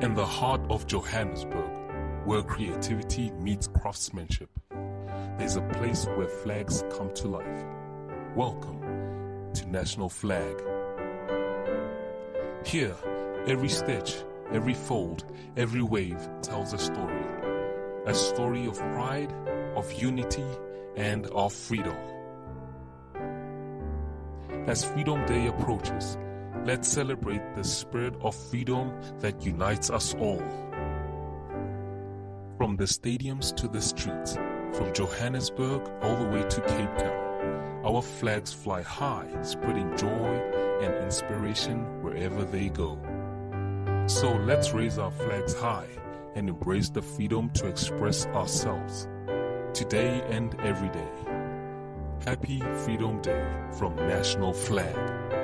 In the heart of Johannesburg, where creativity meets craftsmanship, there's a place where flags come to life. Welcome to National Flag. Here, every stitch, every fold, every wave tells a story. A story of pride, of unity, and of freedom. As Freedom Day approaches, let's celebrate the spirit of freedom that unites us all. From the stadiums to the streets, from Johannesburg all the way to Cape Town, our flags fly high, spreading joy and inspiration wherever they go. So let's raise our flags high and embrace the freedom to express ourselves, today and every day. Happy Freedom Day from National Flag.